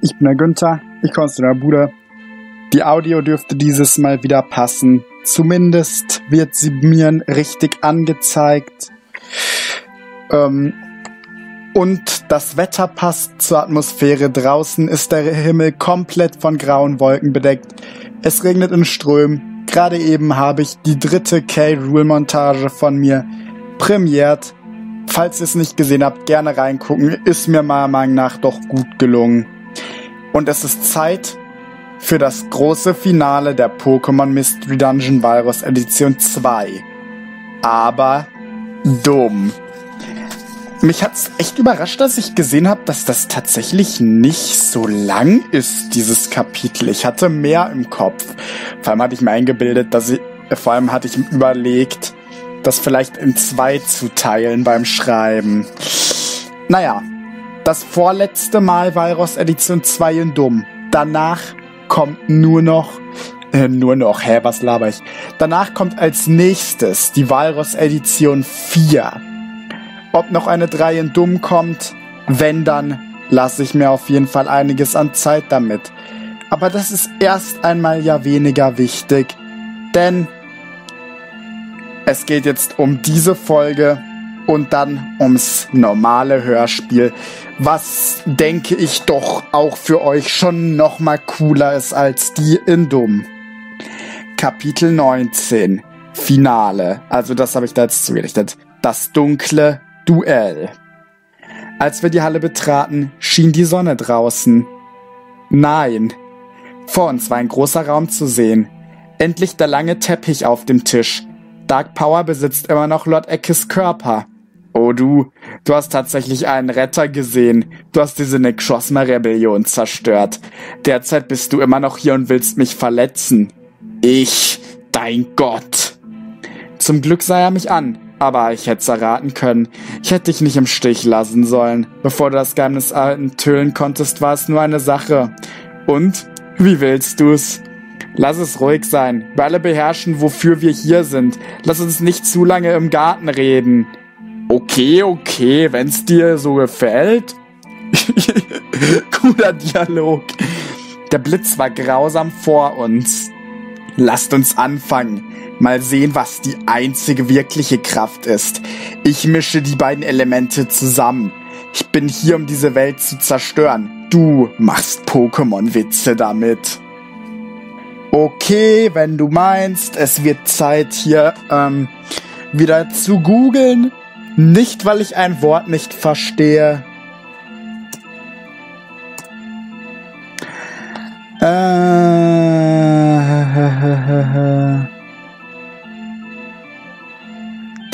ich bin der Günther, ich komme aus der Bude. Die Audio dürfte dieses Mal wieder passen. Zumindest wird sie mir richtig angezeigt. Ähm, und das Wetter passt zur Atmosphäre. Draußen ist der Himmel komplett von grauen Wolken bedeckt. Es regnet in Strömen. Gerade eben habe ich die dritte K-Rule-Montage von mir premiert. Falls ihr es nicht gesehen habt, gerne reingucken. Ist mir meiner Meinung nach doch gut gelungen. Und es ist Zeit für das große Finale der Pokémon Mystery Dungeon Virus Edition 2. Aber dumm. Mich hat's echt überrascht, dass ich gesehen habe, dass das tatsächlich nicht so lang ist, dieses Kapitel. Ich hatte mehr im Kopf. Vor allem hatte ich mir eingebildet, dass ich, vor allem hatte ich überlegt, das vielleicht in zwei zu teilen beim Schreiben. Naja, das vorletzte Mal Virus Edition 2 in Dumm. Danach kommt nur noch äh, nur noch, hä, was laber ich? Danach kommt als nächstes die Virus Edition 4 ob noch eine 3 in Dumm kommt. Wenn dann, lasse ich mir auf jeden Fall einiges an Zeit damit. Aber das ist erst einmal ja weniger wichtig, denn es geht jetzt um diese Folge und dann ums normale Hörspiel, was denke ich doch auch für euch schon noch mal cooler ist als die in Dumm. Kapitel 19 Finale. Also das habe ich da jetzt zugerichtet. Das dunkle Duell. Als wir die Halle betraten, schien die Sonne draußen. Nein. Vor uns war ein großer Raum zu sehen. Endlich der lange Teppich auf dem Tisch. Dark Power besitzt immer noch Lord Eckes Körper. Oh du, du hast tatsächlich einen Retter gesehen. Du hast diese Necrosma-Rebellion zerstört. Derzeit bist du immer noch hier und willst mich verletzen. Ich, dein Gott. Zum Glück sah er mich an. Aber ich hätte es erraten können. Ich hätte dich nicht im Stich lassen sollen. Bevor du das Geheimnis enthüllen konntest, war es nur eine Sache. Und? Wie willst du's? Lass es ruhig sein. Wir alle beherrschen, wofür wir hier sind. Lass uns nicht zu lange im Garten reden. Okay, okay, wenn's dir so gefällt. Cooler Dialog. Der Blitz war grausam vor uns. Lasst uns anfangen. Mal sehen, was die einzige wirkliche Kraft ist. Ich mische die beiden Elemente zusammen. Ich bin hier, um diese Welt zu zerstören. Du machst Pokémon-Witze damit. Okay, wenn du meinst, es wird Zeit hier ähm, wieder zu googeln. Nicht, weil ich ein Wort nicht verstehe. Äh,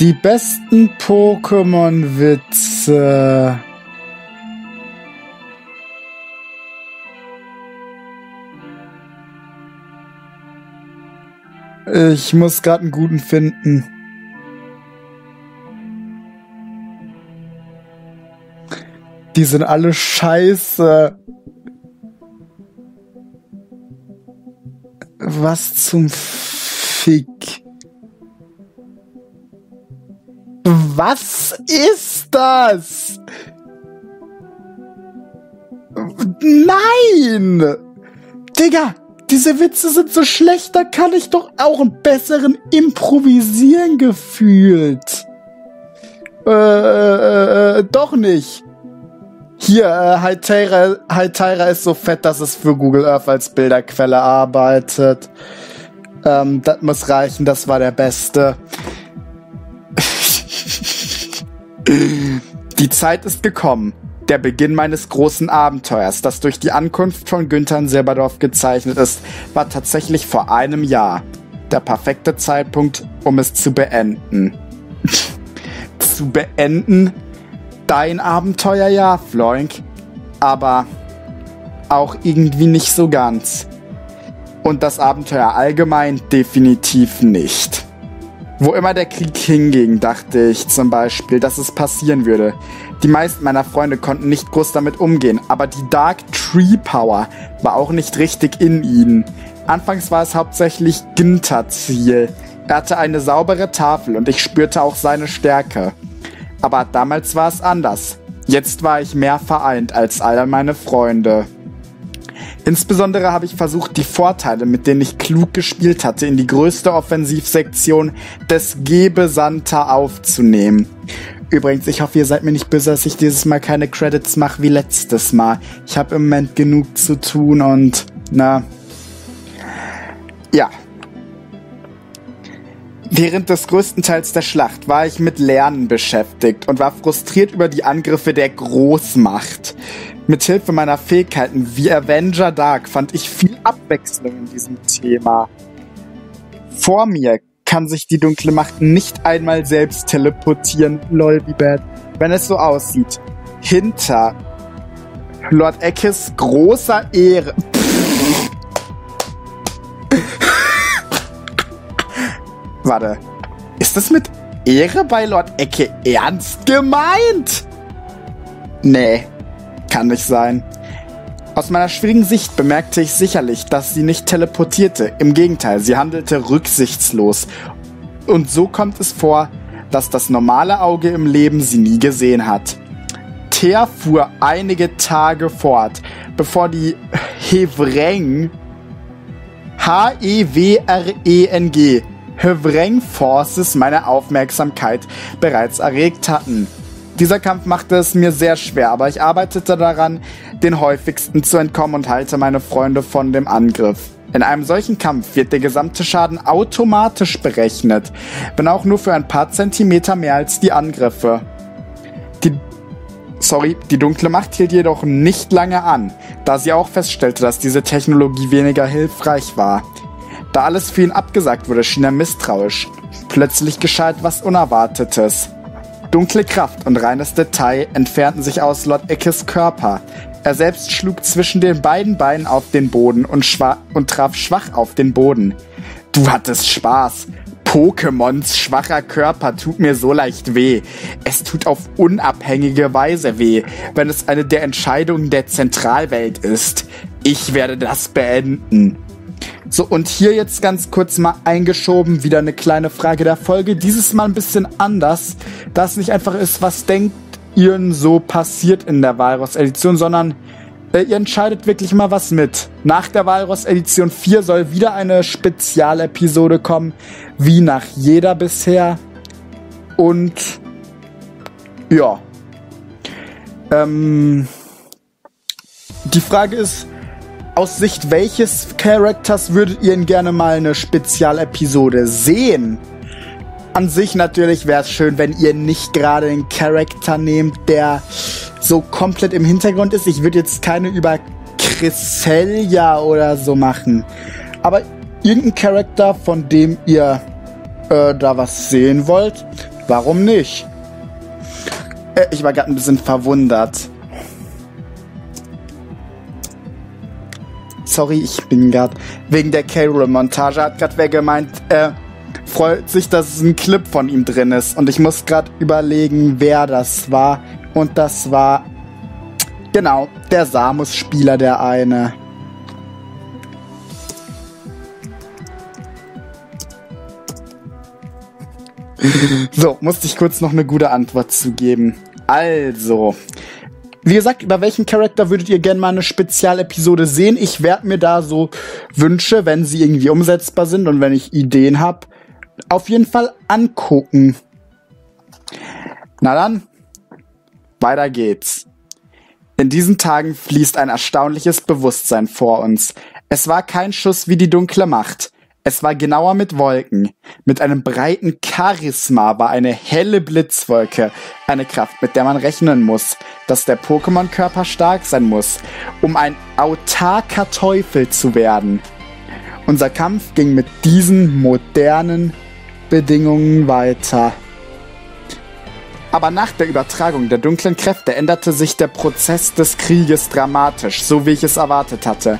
Die besten Pokémon-Witze. Ich muss gerade einen guten finden. Die sind alle scheiße. Was zum Fick? Was ist das? Nein! Digga, diese Witze sind so schlecht, da kann ich doch auch einen besseren improvisieren gefühlt. Äh, äh, äh, doch nicht. Hier, äh, Hytera, Hytera ist so fett, dass es für Google Earth als Bilderquelle arbeitet. Ähm, das muss reichen, das war der beste. Die Zeit ist gekommen. Der Beginn meines großen Abenteuers, das durch die Ankunft von Günther in Silberdorf gezeichnet ist, war tatsächlich vor einem Jahr. Der perfekte Zeitpunkt, um es zu beenden. zu beenden? Dein Abenteuer ja, Floink. Aber auch irgendwie nicht so ganz. Und das Abenteuer allgemein definitiv nicht. Wo immer der Krieg hinging, dachte ich zum Beispiel, dass es passieren würde. Die meisten meiner Freunde konnten nicht groß damit umgehen, aber die Dark Tree Power war auch nicht richtig in ihnen. Anfangs war es hauptsächlich Ginter Ziel. Er hatte eine saubere Tafel und ich spürte auch seine Stärke. Aber damals war es anders. Jetzt war ich mehr vereint als alle meine Freunde. Insbesondere habe ich versucht, die Vorteile, mit denen ich klug gespielt hatte, in die größte Offensivsektion des Gebesandter aufzunehmen. Übrigens, ich hoffe, ihr seid mir nicht böse, dass ich dieses Mal keine Credits mache wie letztes Mal. Ich habe im Moment genug zu tun und, na, ja. Während des größten Teils der Schlacht war ich mit Lernen beschäftigt und war frustriert über die Angriffe der Großmacht. Mithilfe meiner Fähigkeiten wie Avenger Dark fand ich viel Abwechslung in diesem Thema. Vor mir kann sich die dunkle Macht nicht einmal selbst teleportieren. Lol, wie bad. Wenn es so aussieht. Hinter Lord Eckes großer Ehre. Warte. Ist das mit Ehre bei Lord Ecke ernst gemeint? Nee. Kann nicht sein. Aus meiner schwierigen Sicht bemerkte ich sicherlich, dass sie nicht teleportierte. Im Gegenteil, sie handelte rücksichtslos. Und so kommt es vor, dass das normale Auge im Leben sie nie gesehen hat. Thea fuhr einige Tage fort, bevor die Hevreng H-E-W-R-E-N-G Hevreng Forces meine Aufmerksamkeit bereits erregt hatten. Dieser Kampf machte es mir sehr schwer, aber ich arbeitete daran, den häufigsten zu entkommen und halte meine Freunde von dem Angriff. In einem solchen Kampf wird der gesamte Schaden automatisch berechnet, wenn auch nur für ein paar Zentimeter mehr als die Angriffe. Die Sorry, die dunkle Macht hielt jedoch nicht lange an, da sie auch feststellte, dass diese Technologie weniger hilfreich war. Da alles für ihn abgesagt wurde, schien er misstrauisch. Plötzlich geschah etwas Unerwartetes. Dunkle Kraft und reines Detail entfernten sich aus Lord Eckes Körper. Er selbst schlug zwischen den beiden Beinen auf den Boden und, und traf schwach auf den Boden. Du hattest Spaß. Pokémons schwacher Körper tut mir so leicht weh. Es tut auf unabhängige Weise weh, wenn es eine der Entscheidungen der Zentralwelt ist. Ich werde das beenden. So, und hier jetzt ganz kurz mal eingeschoben, wieder eine kleine Frage der Folge. Dieses Mal ein bisschen anders, da es nicht einfach ist, was denkt ihr so passiert in der Walross-Edition, sondern äh, ihr entscheidet wirklich mal was mit. Nach der Walross-Edition 4 soll wieder eine Spezialepisode kommen, wie nach jeder bisher. Und ja. Ähm, die Frage ist, aus Sicht welches Charakters würdet ihr gerne mal eine Spezialepisode sehen? An sich natürlich wäre es schön, wenn ihr nicht gerade einen Charakter nehmt, der so komplett im Hintergrund ist. Ich würde jetzt keine über Chryselia oder so machen. Aber irgendein Charakter, von dem ihr äh, da was sehen wollt, warum nicht? Äh, ich war gerade ein bisschen verwundert. Sorry, ich bin gerade wegen der Carol-Montage, hat gerade wer gemeint, äh, freut sich, dass ein Clip von ihm drin ist. Und ich muss gerade überlegen, wer das war. Und das war, genau, der Samus-Spieler, der eine. So, musste ich kurz noch eine gute Antwort zu geben. Also, wie gesagt, über welchen Charakter würdet ihr gerne mal eine Spezialepisode sehen? Ich werde mir da so Wünsche, wenn sie irgendwie umsetzbar sind und wenn ich Ideen habe, auf jeden Fall angucken. Na dann, weiter geht's. In diesen Tagen fließt ein erstaunliches Bewusstsein vor uns. Es war kein Schuss wie die dunkle Macht. Es war genauer mit Wolken. Mit einem breiten Charisma war eine helle Blitzwolke. Eine Kraft, mit der man rechnen muss. Dass der Pokémon-Körper stark sein muss, um ein autarker Teufel zu werden. Unser Kampf ging mit diesen modernen Bedingungen weiter. Aber nach der Übertragung der dunklen Kräfte änderte sich der Prozess des Krieges dramatisch, so wie ich es erwartet hatte.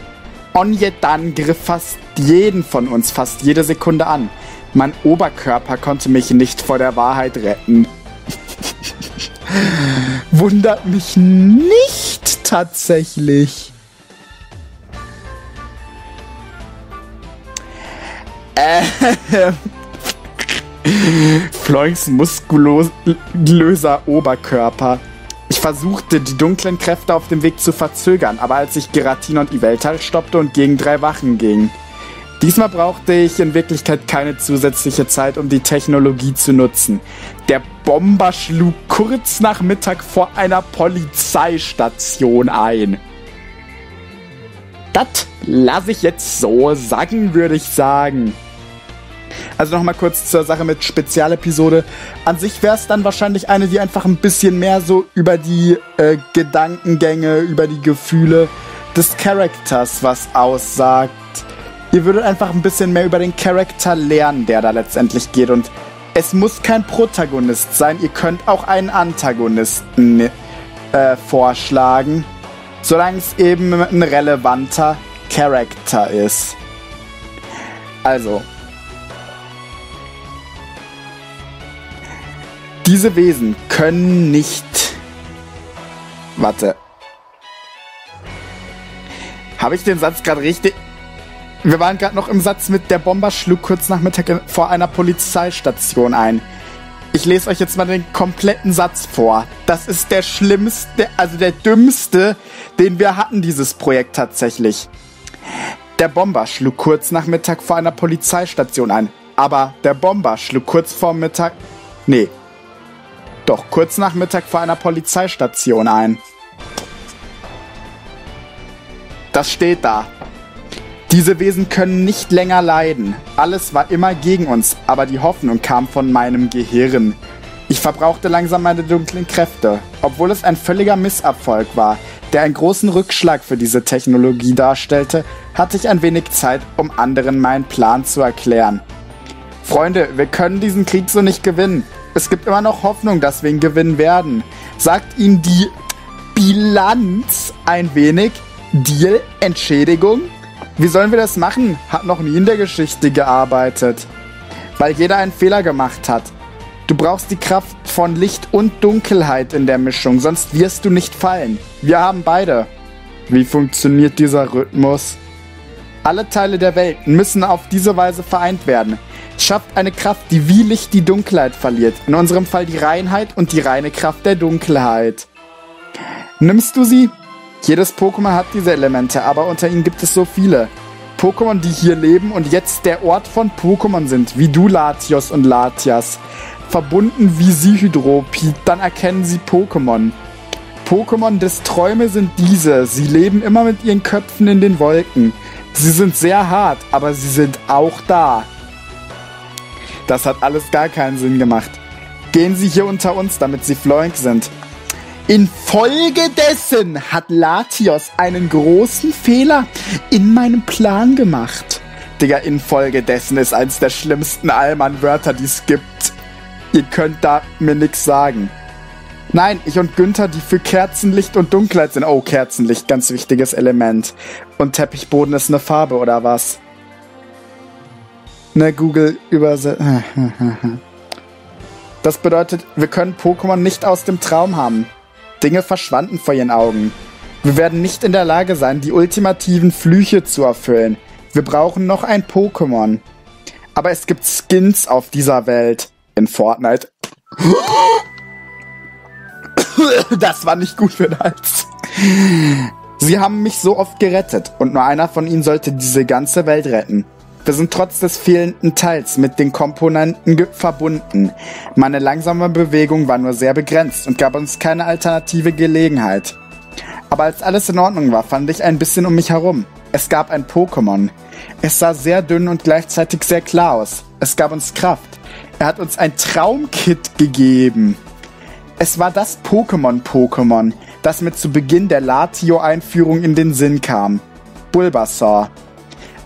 Onyedan griff fast jeden von uns fast jede Sekunde an. Mein Oberkörper konnte mich nicht vor der Wahrheit retten. Wundert mich nicht tatsächlich. Äh, Floinks muskulöser Oberkörper. Versuchte, die dunklen Kräfte auf dem Weg zu verzögern, aber als ich Geratina und Iveltal stoppte und gegen drei Wachen ging. Diesmal brauchte ich in Wirklichkeit keine zusätzliche Zeit, um die Technologie zu nutzen. Der Bomber schlug kurz nach Mittag vor einer Polizeistation ein. Das lasse ich jetzt so sagen, würde ich sagen. Also nochmal kurz zur Sache mit Spezialepisode. An sich wäre es dann wahrscheinlich eine, die einfach ein bisschen mehr so über die äh, Gedankengänge, über die Gefühle des Charakters was aussagt. Ihr würdet einfach ein bisschen mehr über den Charakter lernen, der da letztendlich geht. Und es muss kein Protagonist sein. Ihr könnt auch einen Antagonisten äh, vorschlagen. Solange es eben ein relevanter Charakter ist. Also, Diese Wesen können nicht. Warte. Habe ich den Satz gerade richtig? Wir waren gerade noch im Satz mit der Bomber schlug kurz nach Mittag vor einer Polizeistation ein. Ich lese euch jetzt mal den kompletten Satz vor. Das ist der schlimmste, also der dümmste, den wir hatten, dieses Projekt tatsächlich. Der Bomber schlug kurz nach Mittag vor einer Polizeistation ein. Aber der Bomber schlug kurz vor Mittag. Nee, doch kurz nach Mittag vor einer Polizeistation ein. Das steht da. Diese Wesen können nicht länger leiden. Alles war immer gegen uns, aber die Hoffnung kam von meinem Gehirn. Ich verbrauchte langsam meine dunklen Kräfte, obwohl es ein völliger Misserfolg war, der einen großen Rückschlag für diese Technologie darstellte, hatte ich ein wenig Zeit, um anderen meinen Plan zu erklären. Freunde, wir können diesen Krieg so nicht gewinnen. Es gibt immer noch Hoffnung, dass wir ihn gewinnen werden. Sagt ihm die Bilanz ein wenig. Deal, Entschädigung. Wie sollen wir das machen? Hat noch nie in der Geschichte gearbeitet. Weil jeder einen Fehler gemacht hat. Du brauchst die Kraft von Licht und Dunkelheit in der Mischung, sonst wirst du nicht fallen. Wir haben beide. Wie funktioniert dieser Rhythmus? Alle Teile der Welt müssen auf diese Weise vereint werden schafft eine Kraft, die wie Licht die Dunkelheit verliert. In unserem Fall die Reinheit und die reine Kraft der Dunkelheit. Nimmst du sie? Jedes Pokémon hat diese Elemente, aber unter ihnen gibt es so viele. Pokémon, die hier leben und jetzt der Ort von Pokémon sind, wie du Latios und Latias. Verbunden wie sie Hydropie, dann erkennen sie Pokémon. Pokémon des Träume sind diese. Sie leben immer mit ihren Köpfen in den Wolken. Sie sind sehr hart, aber sie sind auch da. Das hat alles gar keinen Sinn gemacht. Gehen Sie hier unter uns, damit Sie floink sind. Infolgedessen hat Latios einen großen Fehler in meinem Plan gemacht. Digga, infolgedessen ist eins der schlimmsten Allmann-Wörter, die es gibt. Ihr könnt da mir nix sagen. Nein, ich und Günther, die für Kerzenlicht und Dunkelheit sind. Oh, Kerzenlicht, ganz wichtiges Element. Und Teppichboden ist eine Farbe, oder was? Ne, Google übersetzt. Das bedeutet, wir können Pokémon nicht aus dem Traum haben. Dinge verschwanden vor ihren Augen. Wir werden nicht in der Lage sein, die ultimativen Flüche zu erfüllen. Wir brauchen noch ein Pokémon. Aber es gibt Skins auf dieser Welt. In Fortnite. Das war nicht gut für den Hals. Sie haben mich so oft gerettet und nur einer von ihnen sollte diese ganze Welt retten. Wir sind trotz des fehlenden Teils mit den Komponenten verbunden. Meine langsame Bewegung war nur sehr begrenzt und gab uns keine alternative Gelegenheit. Aber als alles in Ordnung war, fand ich ein bisschen um mich herum. Es gab ein Pokémon. Es sah sehr dünn und gleichzeitig sehr klar aus. Es gab uns Kraft. Er hat uns ein Traumkit gegeben. Es war das Pokémon-Pokémon, das mir zu Beginn der Latio-Einführung in den Sinn kam. Bulbasaur.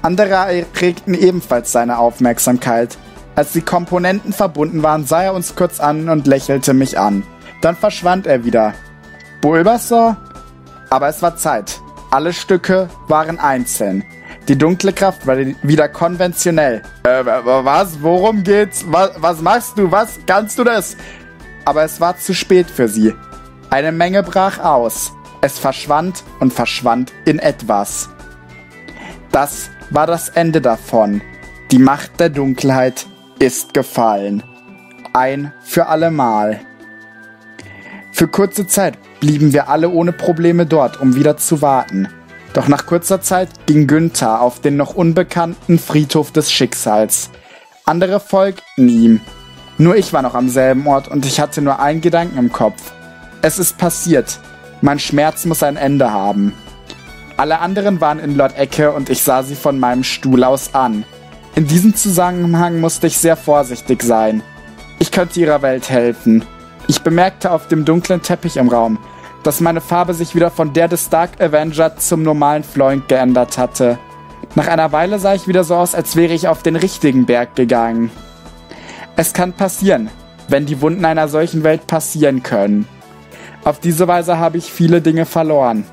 Andere erregten ebenfalls seine Aufmerksamkeit. Als die Komponenten verbunden waren, sah er uns kurz an und lächelte mich an. Dann verschwand er wieder. Bulbasaur? Aber es war Zeit. Alle Stücke waren einzeln. Die dunkle Kraft war wieder konventionell. Äh, was? Worum geht's? Was, was machst du? Was? Kannst du das? Aber es war zu spät für sie. Eine Menge brach aus. Es verschwand und verschwand in etwas. Das war das Ende davon. Die Macht der Dunkelheit ist gefallen. Ein für allemal. Für kurze Zeit blieben wir alle ohne Probleme dort, um wieder zu warten. Doch nach kurzer Zeit ging Günther auf den noch unbekannten Friedhof des Schicksals. Andere folgten ihm. Nur ich war noch am selben Ort und ich hatte nur einen Gedanken im Kopf. Es ist passiert. Mein Schmerz muss ein Ende haben. Alle anderen waren in Lord Ecke und ich sah sie von meinem Stuhl aus an. In diesem Zusammenhang musste ich sehr vorsichtig sein. Ich könnte ihrer Welt helfen. Ich bemerkte auf dem dunklen Teppich im Raum, dass meine Farbe sich wieder von der des Dark Avenger zum normalen Floink geändert hatte. Nach einer Weile sah ich wieder so aus, als wäre ich auf den richtigen Berg gegangen. Es kann passieren, wenn die Wunden einer solchen Welt passieren können. Auf diese Weise habe ich viele Dinge verloren.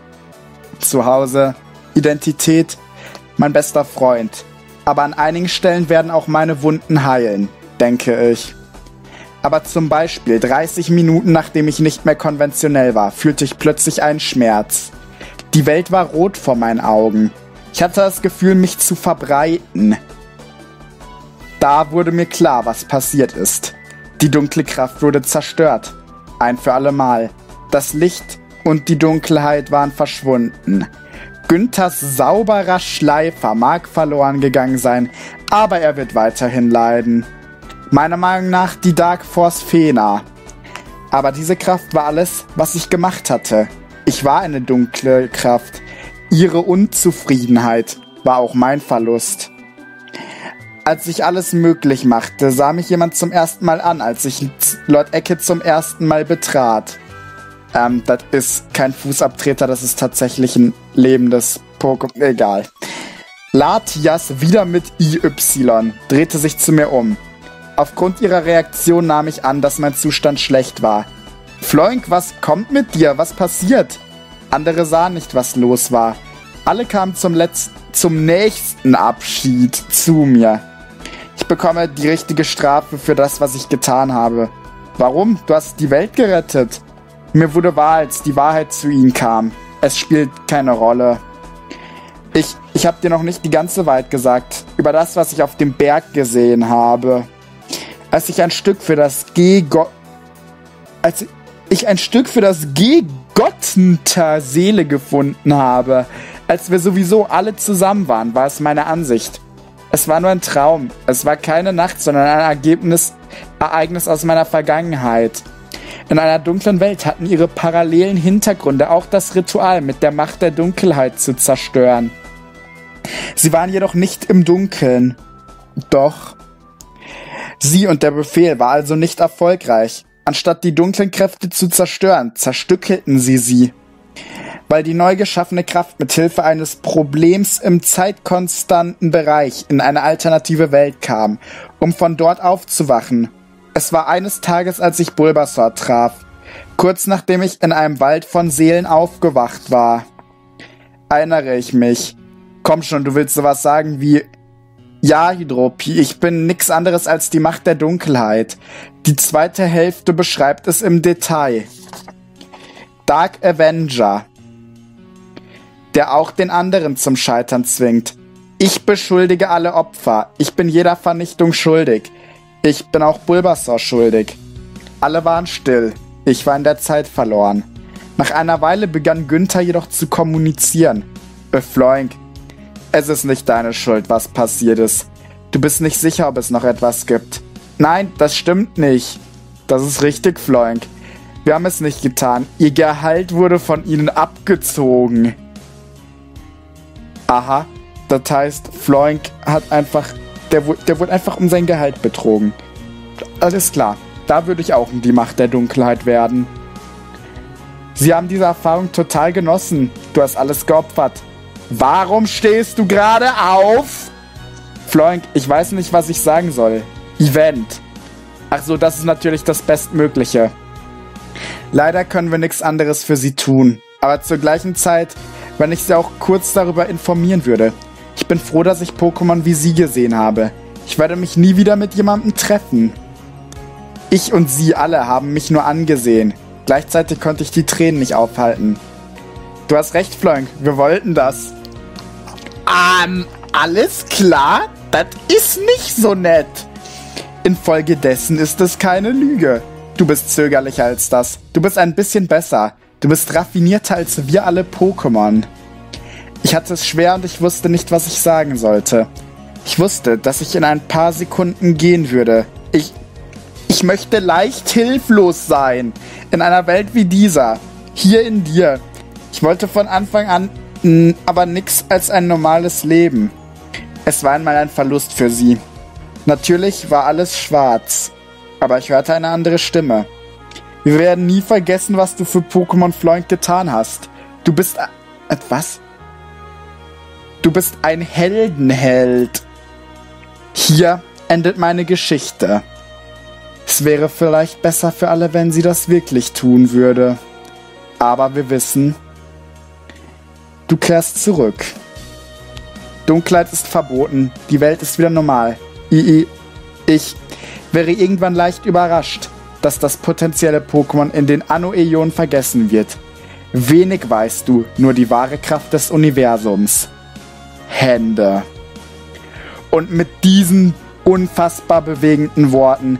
Zuhause, Identität, mein bester Freund. Aber an einigen Stellen werden auch meine Wunden heilen, denke ich. Aber zum Beispiel 30 Minuten nachdem ich nicht mehr konventionell war, fühlte ich plötzlich einen Schmerz. Die Welt war rot vor meinen Augen. Ich hatte das Gefühl, mich zu verbreiten. Da wurde mir klar, was passiert ist. Die dunkle Kraft wurde zerstört. Ein für alle Mal. Das Licht und die Dunkelheit waren verschwunden. Günthers sauberer Schleifer mag verloren gegangen sein, aber er wird weiterhin leiden. Meiner Meinung nach die Dark Force Fena. Aber diese Kraft war alles, was ich gemacht hatte. Ich war eine dunkle Kraft. Ihre Unzufriedenheit war auch mein Verlust. Als ich alles möglich machte, sah mich jemand zum ersten Mal an, als ich Lord Ecke zum ersten Mal betrat. Ähm, das ist kein Fußabtreter, das ist tatsächlich ein lebendes Pokémon. Egal. Latias wieder mit IY drehte sich zu mir um. Aufgrund ihrer Reaktion nahm ich an, dass mein Zustand schlecht war. Floink, was kommt mit dir? Was passiert? Andere sahen nicht, was los war. Alle kamen zum letzten, zum nächsten Abschied zu mir. Ich bekomme die richtige Strafe für das, was ich getan habe. Warum? Du hast die Welt gerettet. Mir wurde wahr, als die Wahrheit zu ihnen kam. Es spielt keine Rolle. Ich, ich habe dir noch nicht die ganze Wahrheit gesagt. Über das, was ich auf dem Berg gesehen habe. Als ich ein Stück für das G... Als ich ein Stück für das G Gottenter Seele gefunden habe. Als wir sowieso alle zusammen waren, war es meine Ansicht. Es war nur ein Traum. Es war keine Nacht, sondern ein Ergebnis, Ereignis aus meiner Vergangenheit. In einer dunklen Welt hatten ihre parallelen Hintergründe auch das Ritual mit der Macht der Dunkelheit zu zerstören. Sie waren jedoch nicht im Dunkeln. Doch. Sie und der Befehl war also nicht erfolgreich. Anstatt die dunklen Kräfte zu zerstören, zerstückelten sie sie. Weil die neu geschaffene Kraft mit Hilfe eines Problems im zeitkonstanten Bereich in eine alternative Welt kam, um von dort aufzuwachen es war eines Tages, als ich Bulbasaur traf, kurz nachdem ich in einem Wald von Seelen aufgewacht war. Erinnere ich mich. Komm schon, du willst sowas sagen wie ja, Hydropi, ich bin nix anderes als die Macht der Dunkelheit. Die zweite Hälfte beschreibt es im Detail. Dark Avenger, der auch den anderen zum Scheitern zwingt. Ich beschuldige alle Opfer. Ich bin jeder Vernichtung schuldig. Ich bin auch Bulbasaur schuldig. Alle waren still. Ich war in der Zeit verloren. Nach einer Weile begann Günther jedoch zu kommunizieren. Befloink, es ist nicht deine Schuld, was passiert ist. Du bist nicht sicher, ob es noch etwas gibt. Nein, das stimmt nicht. Das ist richtig, Floink. Wir haben es nicht getan. Ihr Gehalt wurde von ihnen abgezogen. Aha, das heißt, Floink hat einfach der, der wurde einfach um sein Gehalt betrogen. Alles klar, da würde ich auch in die Macht der Dunkelheit werden. Sie haben diese Erfahrung total genossen. Du hast alles geopfert. Warum stehst du gerade auf? Floink, ich weiß nicht, was ich sagen soll. Event. Ach so, das ist natürlich das Bestmögliche. Leider können wir nichts anderes für sie tun. Aber zur gleichen Zeit, wenn ich sie auch kurz darüber informieren würde, ich bin froh, dass ich Pokémon wie sie gesehen habe. Ich werde mich nie wieder mit jemandem treffen. Ich und sie alle haben mich nur angesehen. Gleichzeitig konnte ich die Tränen nicht aufhalten. Du hast recht, Floink, wir wollten das. Ähm, alles klar? Das ist nicht so nett. Infolgedessen ist es keine Lüge. Du bist zögerlicher als das. Du bist ein bisschen besser. Du bist raffinierter als wir alle Pokémon. Ich hatte es schwer und ich wusste nicht, was ich sagen sollte. Ich wusste, dass ich in ein paar Sekunden gehen würde. Ich. Ich möchte leicht hilflos sein. In einer Welt wie dieser. Hier in dir. Ich wollte von Anfang an aber nix als ein normales Leben. Es war einmal ein Verlust für sie. Natürlich war alles schwarz, aber ich hörte eine andere Stimme. Wir werden nie vergessen, was du für Pokémon Freund getan hast. Du bist... Was? Du bist ein Heldenheld. Hier endet meine Geschichte. Es wäre vielleicht besser für alle, wenn sie das wirklich tun würde. Aber wir wissen, du kehrst zurück. Dunkelheit ist verboten, die Welt ist wieder normal. I, ich wäre irgendwann leicht überrascht, dass das potenzielle Pokémon in den Anno-Äonen vergessen wird. Wenig weißt du, nur die wahre Kraft des Universums. Hände. Und mit diesen unfassbar bewegenden Worten,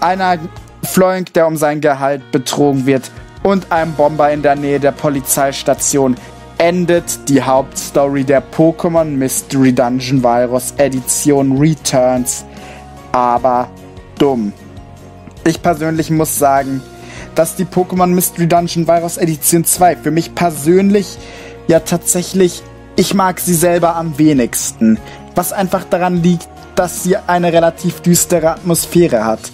einer Floink, der um sein Gehalt betrogen wird, und einem Bomber in der Nähe der Polizeistation endet die Hauptstory der Pokémon Mystery Dungeon Virus Edition Returns. Aber dumm. Ich persönlich muss sagen, dass die Pokémon Mystery Dungeon Virus Edition 2 für mich persönlich ja tatsächlich, ich mag sie selber am wenigsten. Was einfach daran liegt, dass sie eine relativ düstere Atmosphäre hat.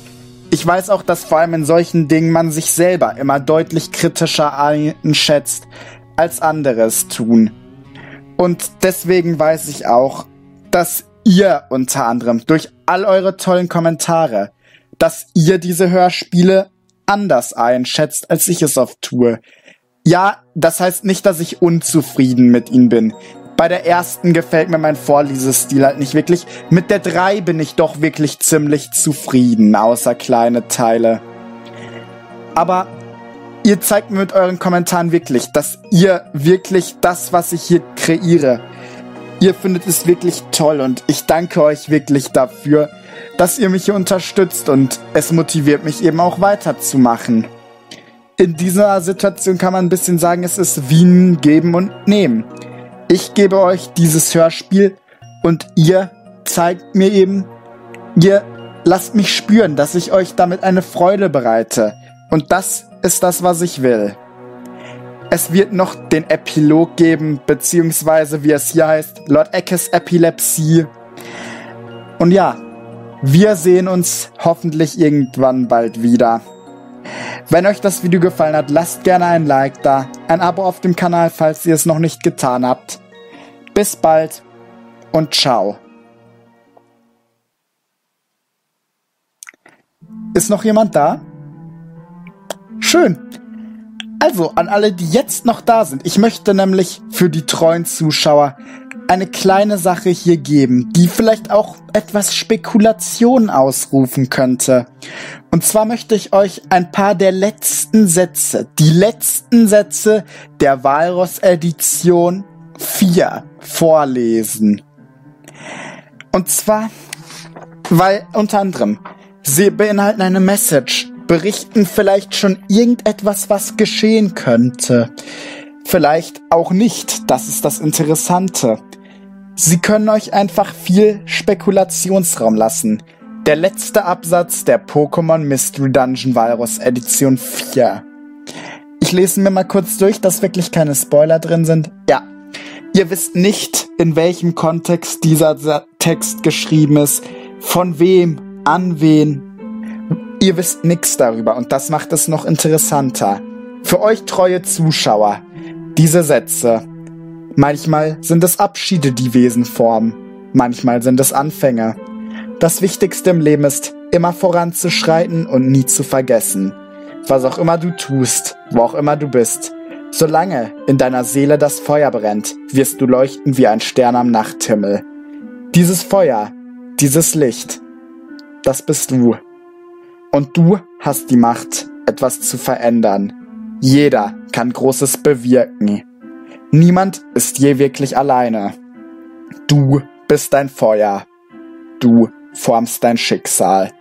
Ich weiß auch, dass vor allem in solchen Dingen man sich selber immer deutlich kritischer einschätzt, als anderes tun. Und deswegen weiß ich auch, dass ihr unter anderem durch all eure tollen Kommentare, dass ihr diese Hörspiele anders einschätzt, als ich es oft tue. Ja, das heißt nicht, dass ich unzufrieden mit ihnen bin. Bei der ersten gefällt mir mein Vorlesestil halt nicht wirklich. Mit der drei bin ich doch wirklich ziemlich zufrieden, außer kleine Teile. Aber ihr zeigt mir mit euren Kommentaren wirklich, dass ihr wirklich das, was ich hier kreiere, ihr findet es wirklich toll und ich danke euch wirklich dafür, dass ihr mich hier unterstützt und es motiviert mich eben auch weiterzumachen. In dieser Situation kann man ein bisschen sagen, es ist wie ein Geben und Nehmen. Ich gebe euch dieses Hörspiel und ihr zeigt mir eben, ihr lasst mich spüren, dass ich euch damit eine Freude bereite. Und das ist das, was ich will. Es wird noch den Epilog geben, beziehungsweise wie es hier heißt, Lord Eckes Epilepsie. Und ja, wir sehen uns hoffentlich irgendwann bald wieder. Wenn euch das Video gefallen hat, lasst gerne ein Like da, ein Abo auf dem Kanal, falls ihr es noch nicht getan habt. Bis bald und ciao. Ist noch jemand da? Schön. Also, an alle, die jetzt noch da sind, ich möchte nämlich für die treuen Zuschauer eine kleine Sache hier geben, die vielleicht auch etwas Spekulation ausrufen könnte. Und zwar möchte ich euch ein paar der letzten Sätze, die letzten Sätze der Walross Edition 4 vorlesen. Und zwar, weil unter anderem sie beinhalten eine Message berichten vielleicht schon irgendetwas, was geschehen könnte. Vielleicht auch nicht, das ist das Interessante. Sie können euch einfach viel Spekulationsraum lassen. Der letzte Absatz der Pokémon Mystery Dungeon Virus Edition 4. Ich lese mir mal kurz durch, dass wirklich keine Spoiler drin sind. Ja. Ihr wisst nicht, in welchem Kontext dieser Text geschrieben ist, von wem, an wen, Ihr wisst nichts darüber und das macht es noch interessanter. Für euch treue Zuschauer, diese Sätze. Manchmal sind es Abschiede, die Wesen formen. Manchmal sind es Anfänge. Das Wichtigste im Leben ist, immer voranzuschreiten und nie zu vergessen. Was auch immer du tust, wo auch immer du bist, solange in deiner Seele das Feuer brennt, wirst du leuchten wie ein Stern am Nachthimmel. Dieses Feuer, dieses Licht, das bist du. Und du hast die Macht, etwas zu verändern. Jeder kann Großes bewirken. Niemand ist je wirklich alleine. Du bist dein Feuer. Du formst dein Schicksal.